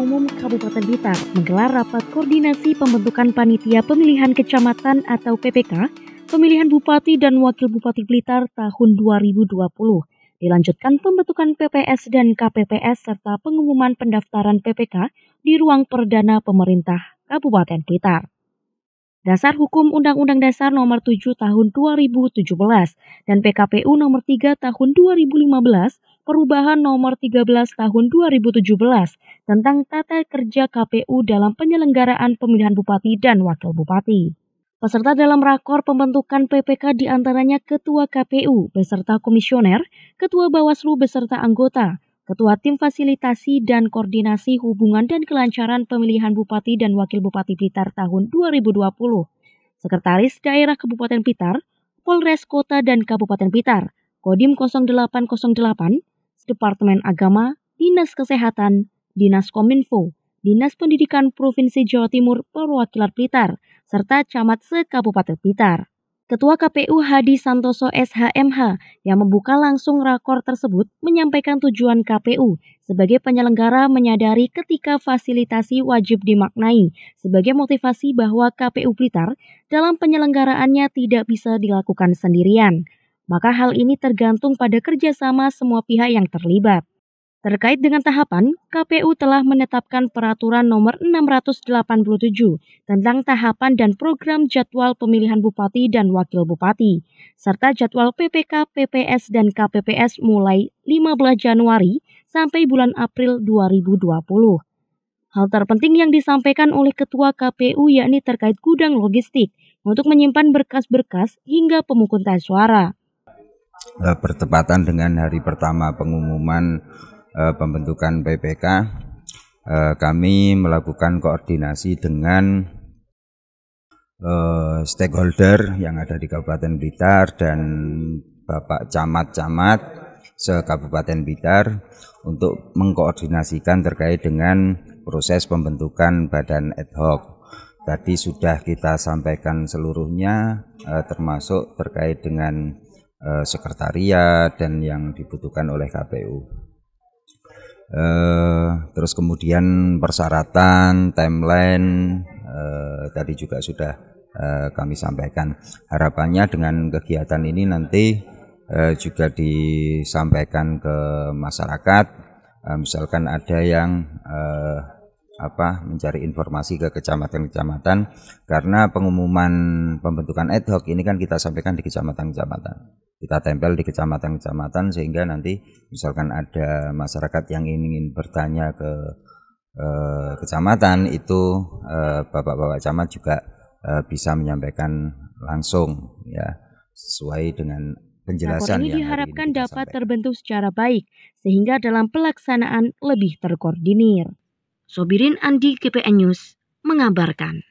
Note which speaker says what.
Speaker 1: Umum Kabupaten Blitar menggelar rapat koordinasi pembentukan panitia pemilihan kecamatan atau PPK, pemilihan bupati dan wakil bupati Blitar tahun 2020. Dilanjutkan pembentukan PPS dan KPPS serta pengumuman pendaftaran PPK di ruang perdana pemerintah Kabupaten Blitar. Dasar Hukum Undang-Undang Dasar Nomor 7 Tahun 2017 dan PKPU Nomor 3 Tahun 2015 Perubahan Nomor 13 Tahun 2017 tentang tata kerja KPU dalam penyelenggaraan pemilihan bupati dan wakil bupati. Peserta dalam rakor pembentukan PPK di antaranya Ketua KPU beserta Komisioner, Ketua Bawaslu beserta anggota, Ketua Tim Fasilitasi dan Koordinasi Hubungan dan Kelancaran Pemilihan Bupati dan Wakil Bupati Blitar tahun 2020, Sekretaris Daerah Kabupaten Blitar, Polres Kota dan Kabupaten Blitar, Kodim 0808, Departemen Agama, Dinas Kesehatan, Dinas Kominfo, Dinas Pendidikan Provinsi Jawa Timur Perwakilan Blitar, serta Camat se-Kabupaten Blitar. Ketua KPU Hadi Santoso SHMH yang membuka langsung rakor tersebut menyampaikan tujuan KPU sebagai penyelenggara menyadari ketika fasilitasi wajib dimaknai sebagai motivasi bahwa KPU Blitar dalam penyelenggaraannya tidak bisa dilakukan sendirian. Maka hal ini tergantung pada kerjasama semua pihak yang terlibat. Terkait dengan tahapan, KPU telah menetapkan peraturan nomor 687 tentang tahapan dan program jadwal pemilihan bupati dan wakil bupati, serta jadwal PPK, PPS, dan KPPS mulai 15 Januari sampai bulan April 2020. Hal terpenting yang disampaikan oleh Ketua KPU yakni terkait gudang logistik untuk menyimpan berkas-berkas hingga pemungutan suara.
Speaker 2: Eh, bertepatan dengan hari pertama pengumuman uh, pembentukan PPK uh, eh, kami melakukan koordinasi dengan uh, stakeholder yang ada di Kabupaten Blitar dan Bapak Camat-Camat se-Kabupaten Blitar untuk mengkoordinasikan terkait dengan proses pembentukan badan ad hoc. Tadi sudah kita sampaikan seluruhnya eh, termasuk terkait dengan eh, sekretariat dan yang dibutuhkan oleh KPU. Uh, terus kemudian persyaratan, timeline uh, tadi juga sudah uh, kami sampaikan. Harapannya dengan kegiatan ini nanti juga disampaikan ke masyarakat. Misalkan ada yang apa mencari informasi ke kecamatan-kecamatan. Karena pengumuman pembentukan ad hoc ini kan kita sampaikan di kecamatan-kecamatan. Kita tempel di kecamatan-kecamatan sehingga nanti misalkan ada masyarakat yang ingin bertanya ke eh, kecamatan itu eh, bapak-bapak camat juga eh, bisa menyampaikan langsung ya sesuai dengan penjelasan
Speaker 1: ini yang diharapkan ini dapat terbentuk secara baik sehingga dalam pelaksanaan lebih terkoordinir. Sobirin Andi KPN News mengabarkan.